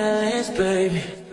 finest, baby.